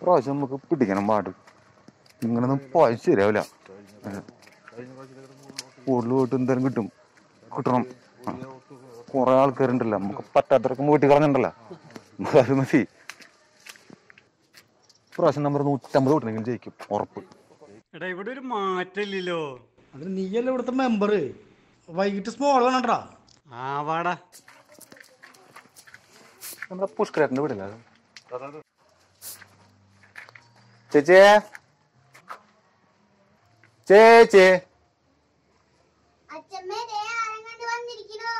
പ്രാവശ്യം നമുക്ക് പിടിക്കണം പാട് ഇങ്ങനൊന്നും പോയ ശരിയാവില്ല. കൂടുതൽ പോയിട്ട് എന്തായാലും കിട്ടും. കിട്ടണം. കുറെ ആൾക്കാരുണ്ടല്ലോ. നമുക്ക് പറ്റാത്തവരൊക്കെ വീട്ടിൽ കളഞ്ഞിട്ടുണ്ടല്ലോ. അത് മതി. പ്രാവശ്യം നമ്പർ നൂറ്റമ്പത് കിട്ടണമെങ്കിൽ ജയിക്കും. ഉറപ്പ്. എടാ ഇവിടെ ഒരു മാറ്റമില്ലല്ലോ. അതിന് നീയല്ലേ ഇവിടുത്തെ മെമ്പർ വൈകിട്ട് സ്മോൾ വേണട്ടാ ആ വാടാ. നമ്മുടെ പുഷ്കരേട്ടന്റെ വീടല്ല ചേച്ചിയെ ചേച്ചി. അച്ഛമ്മേ ദേ ആരെങ്ങാണ്ട് വന്നിരിക്കണു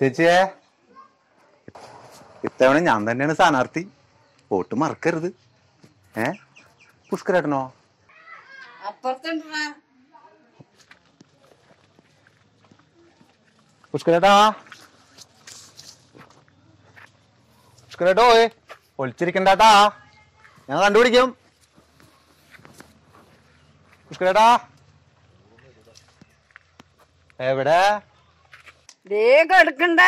ചേച്ചിയെ ഇത്തവണ ഞാൻ തന്നെയാണ് സ്ഥാനാർത്ഥി. വോട്ട് മറക്കരുത്. ഏ? പുഷ്കരേട്ടനോ? പുഷ്കരേട്ടാ. പുഷ്കരേട്ടോ ഒളിച്ചിരിക്കണ്ടാട്ടാ. ഞാൻ കണ്ടുപിടിക്കും. പുഷ്കരേട്ടാ. എവിടെ? ദേ കിടക്കണ്ട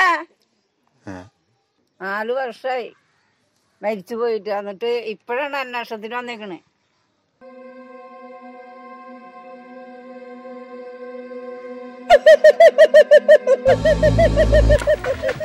നാലു വർഷമായി മരിച്ചു പോയിട്ട് എന്നിട്ട് ഇപ്പോഴാണ് അന്വേഷണത്തിന് വന്നേക്കണേ.